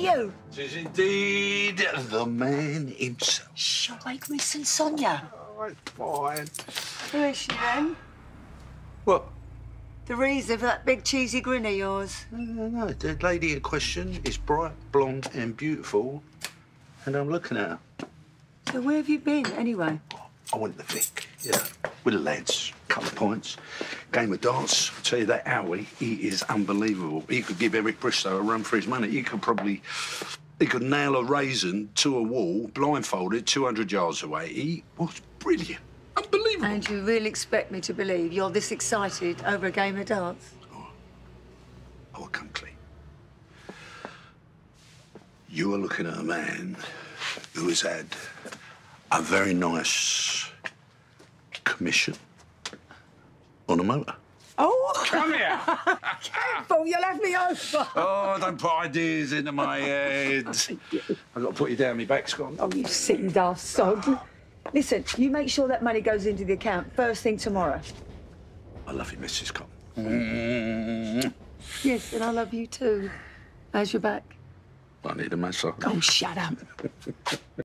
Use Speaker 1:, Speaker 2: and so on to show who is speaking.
Speaker 1: you?
Speaker 2: It is indeed the man himself.
Speaker 1: Shall wake me see Sonia.
Speaker 2: Oh, fine.
Speaker 1: Who is she then?
Speaker 2: What?
Speaker 1: The reason for that big cheesy grin of yours.
Speaker 2: No, no, no. The lady in question is bright, blonde, and beautiful, and I'm looking at her.
Speaker 1: So where have you been, anyway?
Speaker 2: I went to the Vic, yeah, with the lads, couple of points, game of darts. I tell you that Howie, he is unbelievable. He could give Eric Bristow a run for his money. He could probably, he could nail a raisin to a wall, blindfolded, 200 yards away. He was brilliant, unbelievable.
Speaker 1: And you really expect me to believe you're this excited over a game of darts?
Speaker 2: Oh, oh I will come clean. You are looking at a man who has had a very nice commission on a motor.
Speaker 1: Oh,
Speaker 2: Come here.
Speaker 1: careful, you left have me over.
Speaker 2: Oh, don't put ideas into my head. I've got to put you down. My back's gone.
Speaker 1: Oh, you sick daft sod. Listen, you make sure that money goes into the account first thing tomorrow.
Speaker 2: I love you, Mrs. Cotton. Mm.
Speaker 1: Yes, and I love you too. How's your back?
Speaker 2: I need a massage.
Speaker 1: Oh, shut up.